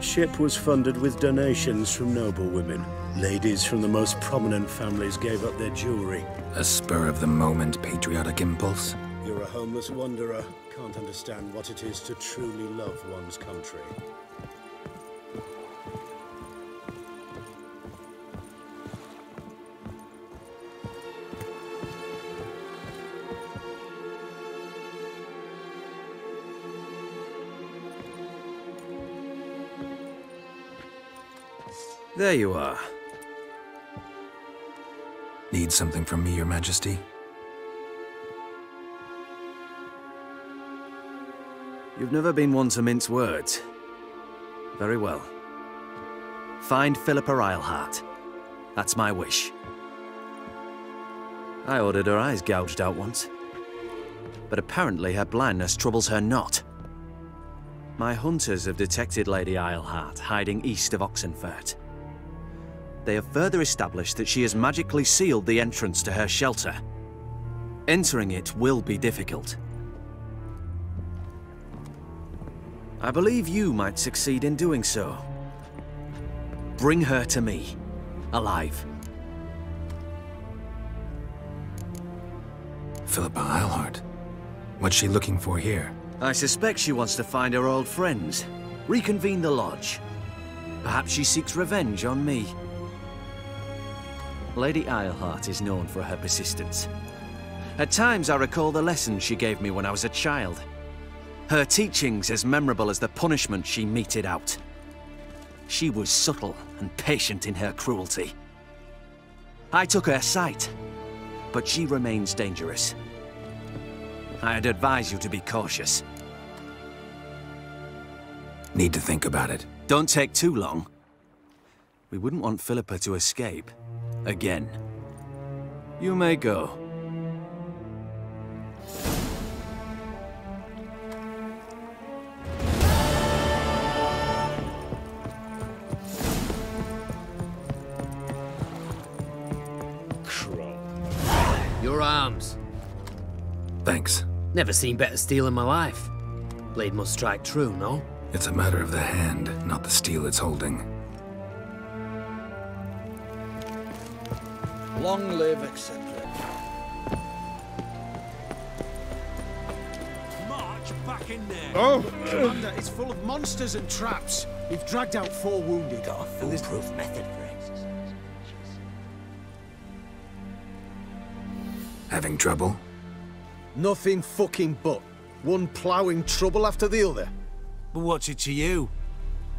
Ship was funded with donations from noblewomen. Ladies from the most prominent families gave up their jewelry. A spur-of-the-moment patriotic impulse? You're a homeless wanderer. Can't understand what it is to truly love one's country. There you are. Need something from me, your majesty? You've never been one to mince words. Very well. Find Philippa Eilhart. That's my wish. I ordered her eyes gouged out once. But apparently her blindness troubles her not. My hunters have detected Lady Eilhart hiding east of Oxenfurt. They have further established that she has magically sealed the entrance to her shelter. Entering it will be difficult. I believe you might succeed in doing so. Bring her to me, alive. Philippa Eilhart. What's she looking for here? I suspect she wants to find her old friends, reconvene the lodge. Perhaps she seeks revenge on me. Lady Eilhart is known for her persistence. At times I recall the lessons she gave me when I was a child. Her teachings as memorable as the punishment she meted out. She was subtle and patient in her cruelty. I took her sight, but she remains dangerous. I'd advise you to be cautious. Need to think about it. Don't take too long. We wouldn't want Philippa to escape. Again. You may go. Your arms. Thanks. Never seen better steel in my life. Blade must strike true, no? It's a matter of the hand, not the steel it's holding. Long live, etc. March back in there. Oh! Commander, it's full of monsters and traps. We've dragged out four wounded. Got a foolproof method for it. Having trouble? Nothing fucking but. One ploughing trouble after the other. But what's it to you?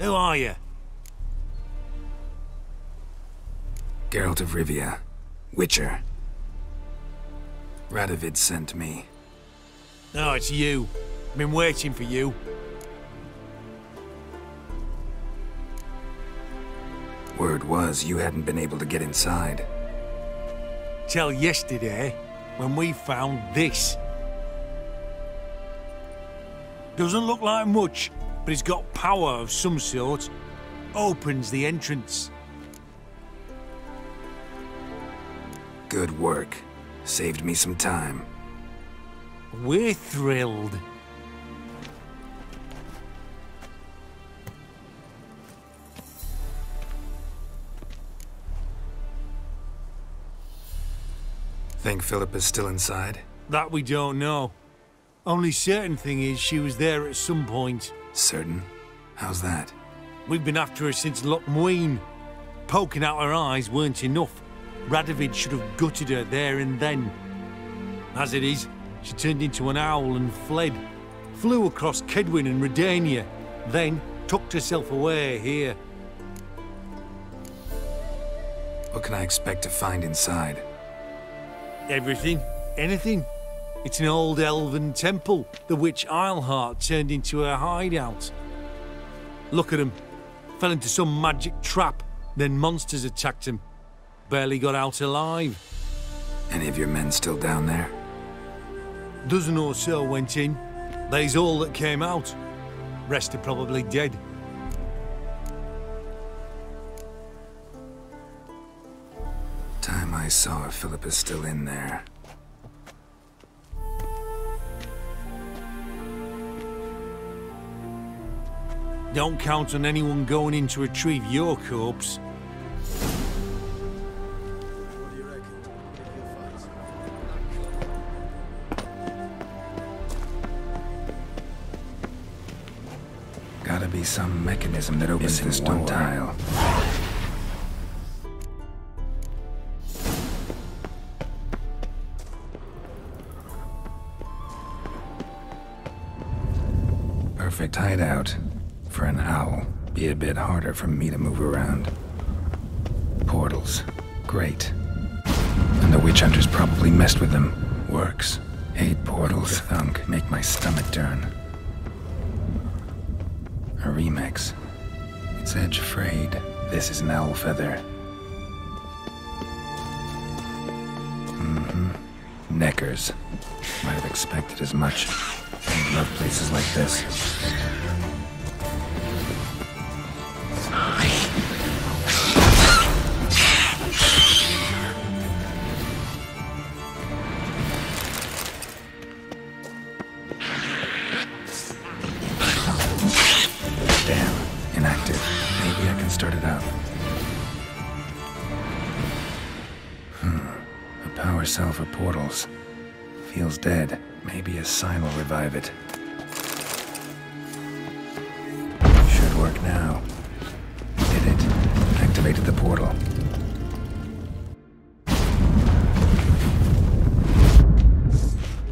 Who are you? Geralt of Rivia. Witcher. Radovid sent me. Oh, it's you. I've been waiting for you. Word was you hadn't been able to get inside. Till yesterday, when we found this. Doesn't look like much, but it's got power of some sort. Opens the entrance. Good work. Saved me some time. We're thrilled. Think Philippa's still inside? That we don't know. Only certain thing is she was there at some point. Certain? How's that? We've been after her since Loc Muinne. Poking out her eyes weren't enough. Radovid should have gutted her there and then. As it is, she turned into an owl and fled. Flew across Kaedwen and Redania, then tucked herself away here. What can I expect to find inside? Everything, anything. It's an old elven temple, the witch Eilhart turned into her hideout. Look at him. Fell into some magic trap, then monsters attacked him. Barely got out alive. Any of your men still down there? Dozen or so went in. They's all that came out. Rest are probably dead. Time I saw if is still in there. Don't count on anyone going in to retrieve your corpse. Some mechanism that opens this one tile. Perfect hideout. For an owl, be a bit harder for me to move around. Portals. Great. And the witch hunters probably messed with them. Works. Hate portals. Thunk. Make my stomach turn. Remix. It's edge frayed. This is an owl feather. Mm-hmm. Nekkers. Might have expected as much. I love places like this. Portals. Feels dead. Maybe a sign will revive it. Should work now. Did it. Activated the portal.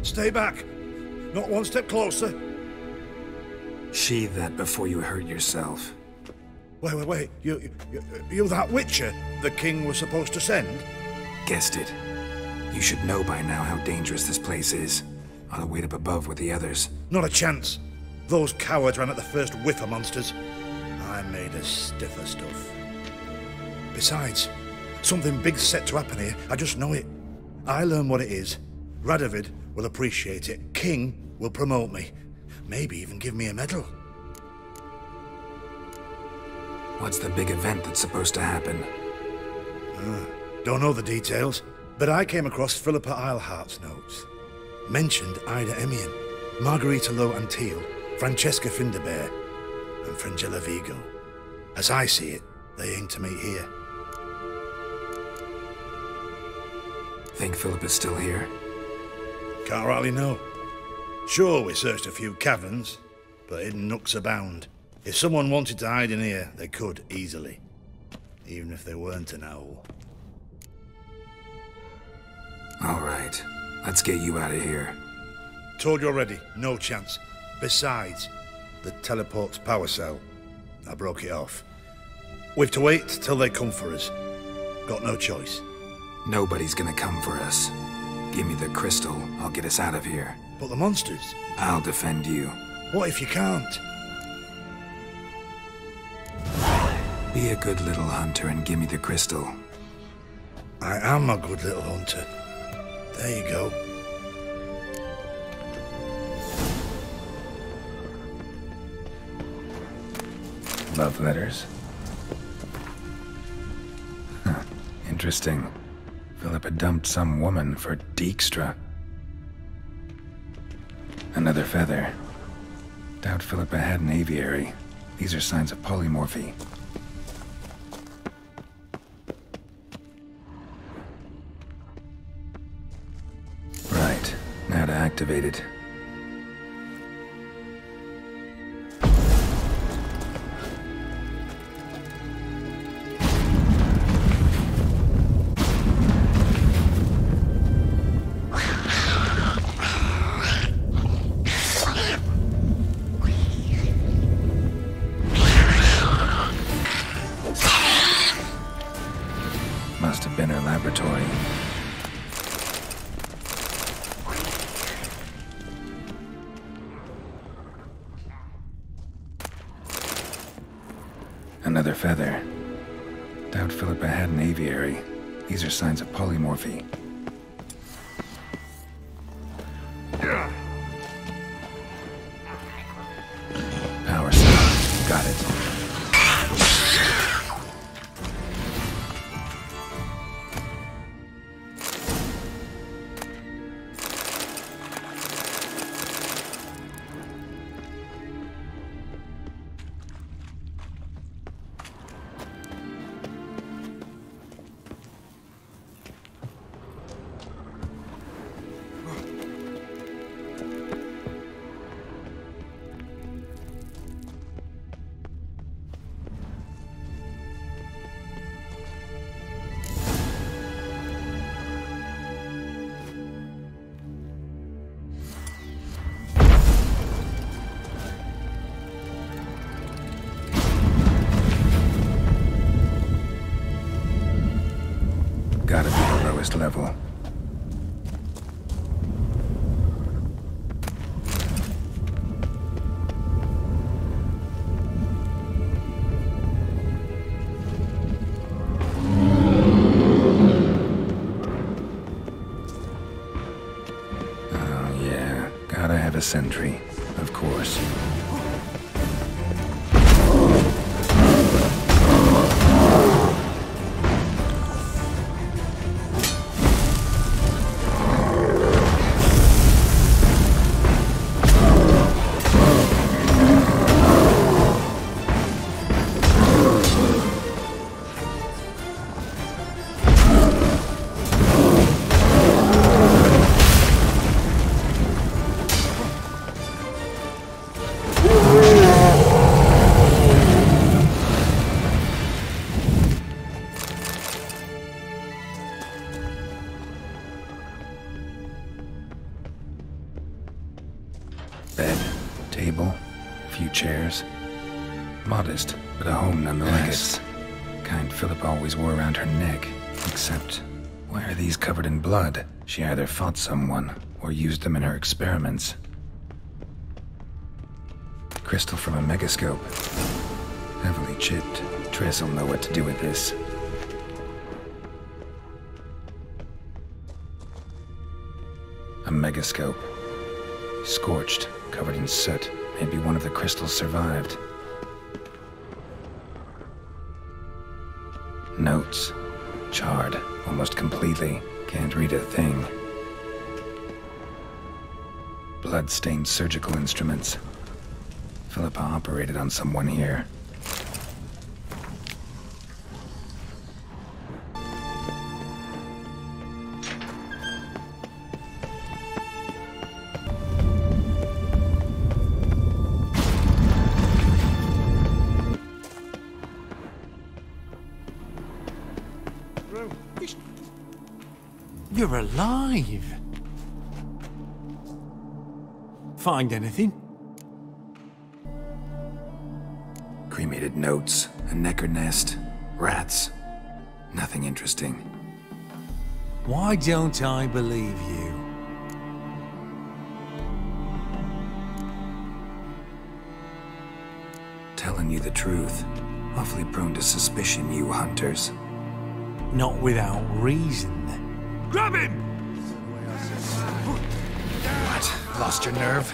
Stay back. Not one step closer. Sheathe that before you hurt yourself. Wait, wait, wait. You, you, you that Witcher the king was supposed to send? Guessed it. You should know by now how dangerous this place is. I'll wait up above with the others. Not a chance. Those cowards ran at the first whiff of monsters. I made a stiffer stuff. Besides, something big's set to happen here. I just know it. I learn what it is. Radovid will appreciate it. King will promote me. Maybe even give me a medal. What's the big event that's supposed to happen? Ah, don't know the details, but I came across Philippa Eilhart's notes. Mentioned Ida Emean, Margarita Laux-Antille, Francesca Findabair, and Fringilla Vigo. As I see it, they aim to meet here. Think Philippa's still here? Can't rightly know. Sure, we searched a few caverns, but hidden nooks abound. If someone wanted to hide in here, they could easily. Even if they weren't an owl. All right. Let's get you out of here. Told you already, no chance. Besides, the teleport's power cell. I broke it off. We've to wait till they come for us. Got no choice. Nobody's gonna come for us. Give me the crystal, I'll get us out of here. But the monsters? I'll defend you. What if you can't? Be a good little hunter and give me the crystal. I am a good little hunter. There you go. Love letters. Interesting. Philippa dumped some woman for Dijkstra. Another feather. Doubt Philippa had an aviary. These are signs of polymorphy. Now to activate it. Must have been her laboratory. Another feather. Doubt Philippa had an aviary. These are signs of polymorphy. Lowest level. Oh, yeah. Gotta have a sentry. Few chairs. Modest, but a home nonetheless. Kind Philippa always wore around her neck. Except, why are these covered in blood? She either fought someone, or used them in her experiments. Crystal from a megascope. Heavily chipped. Triss will know what to do with this. A megascope. Scorched, covered in soot. Maybe one of the crystals survived. Notes. Charred, almost completely. Can't read a thing. Blood-stained surgical instruments. Philippa operated on someone here. Alive. Find anything? Cremated notes, a nekker nest, rats. Nothing interesting. Why don't I believe you? Telling you the truth. Awfully prone to suspicion, you hunters. Not without reason. Grab him! Lost your nerve?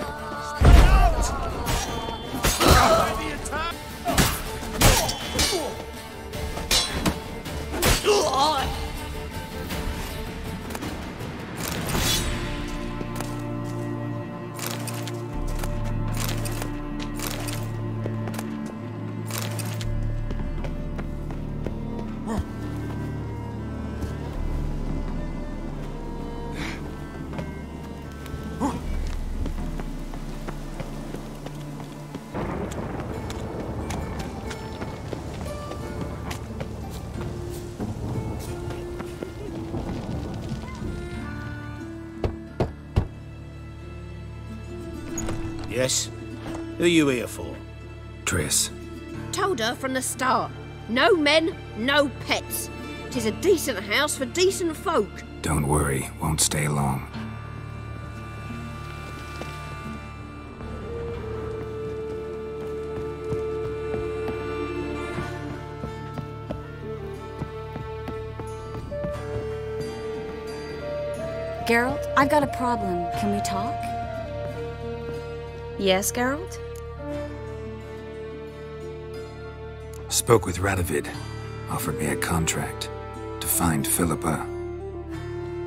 Yes? Who are you here for? Triss. Told her from the start. No men, no pets. Tis a decent house for decent folk. Don't worry, won't stay long. Geralt, I've got a problem. Can we talk? Yes, Geralt? Spoke with Radovid. Offered me a contract. To find Philippa.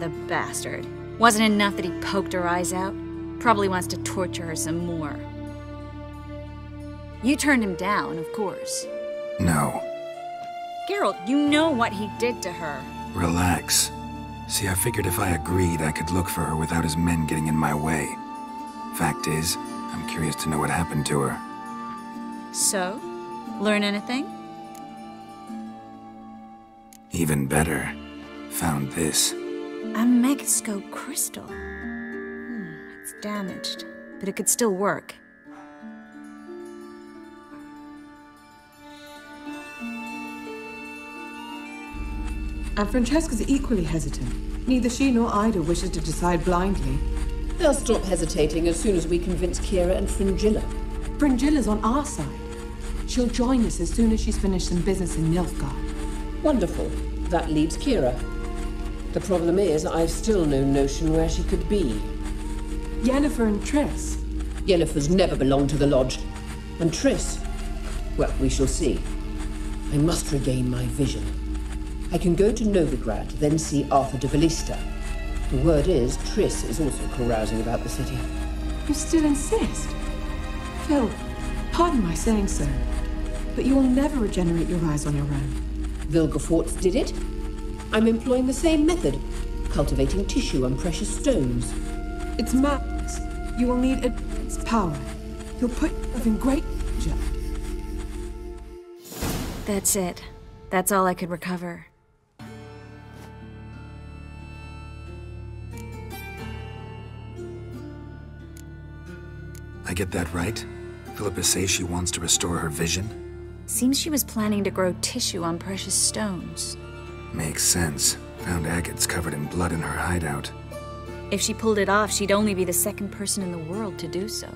The bastard. Wasn't enough that he poked her eyes out? Probably wants to torture her some more. You turned him down, of course. No. Geralt, you know what he did to her. Relax. See, I figured if I agreed, I could look for her without his men getting in my way. Fact is, I'm curious to know what happened to her. So? Learn anything? Even better, found this. A megascope crystal. Hmm, it's damaged, but it could still work. And Francesca's equally hesitant. Neither she nor Ida wishes to decide blindly. They'll stop hesitating as soon as we convince Keira and Fringilla. Fringilla's on our side. She'll join us as soon as she's finished some business in Nilfgaard. Wonderful. That leaves Keira. The problem is, I've still no notion where she could be. Yennefer and Triss. Yennefer's never belonged to the Lodge. And Triss... Well, we shall see. I must regain my vision. I can go to Novigrad, then see Arthur de Valista. The word is, Triss is also carousing about the city. You still insist? Phil, pardon my saying so, but you will never regenerate your eyes on your own. Vilgefortz did it. I'm employing the same method, cultivating tissue on precious stones. It's madness. You will need its power. You'll put yourself in great danger. That's it. That's all I could recover. I get that right? Philippa says she wants to restore her vision? Seems she was planning to grow tissue on precious stones. Makes sense. Found agates covered in blood in her hideout. If she pulled it off, she'd only be the second person in the world to do so.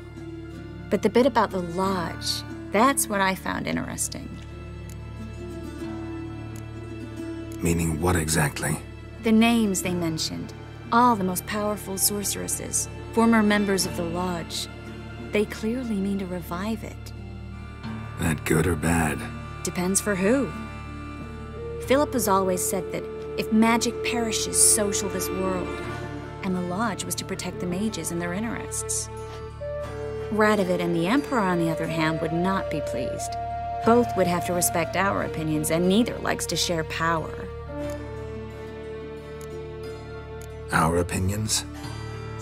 But the bit about the Lodge, that's what I found interesting. Meaning what exactly? The names they mentioned. All the most powerful sorceresses, former members of the Lodge. They clearly mean to revive it. That good or bad? Depends for who. Philippa has always said that if magic perishes, so shall this world. And the Lodge was to protect the mages and their interests. Radovid and the Emperor, on the other hand, would not be pleased. Both would have to respect our opinions, and neither likes to share power. Our opinions?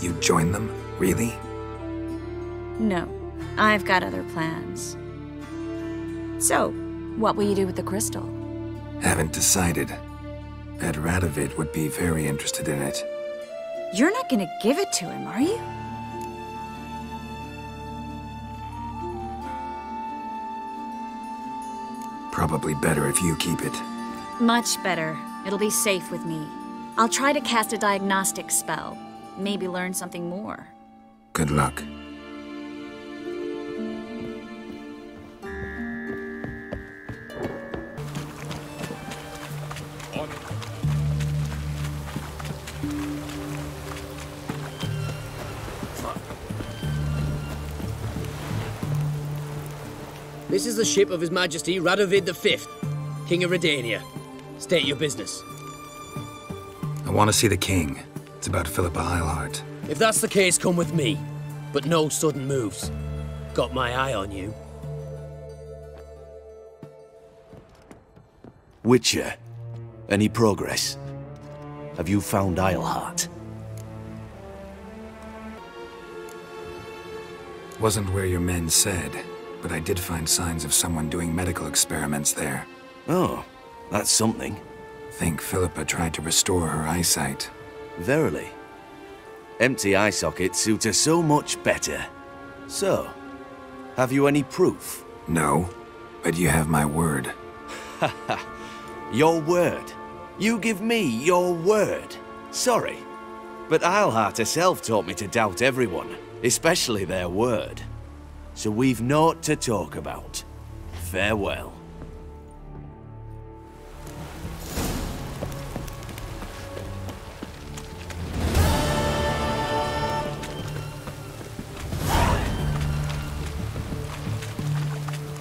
You join them? Really? No, I've got other plans. So, what will you do with the crystal? Haven't decided. Bet Radovid would be very interested in it. You're not gonna give it to him, are you? Probably better if you keep it. Much better. It'll be safe with me. I'll try to cast a diagnostic spell. Maybe learn something more. Good luck. This is the ship of His Majesty Radovid V, King of Redania. State your business. I want to see the king. It's about Philippa Eilhart. If that's the case, come with me. But no sudden moves. Got my eye on you. Witcher, any progress? Have you found Eilhart? Wasn't where your men said, but I did find signs of someone doing medical experiments there. Oh, that's something. Think Philippa tried to restore her eyesight. Verily. Empty eye sockets suit her so much better. So, have you any proof? No, but you have my word. Haha. your word? You give me your word? Sorry. But Eilhart herself taught me to doubt everyone, especially their word. So we've naught to talk about. Farewell.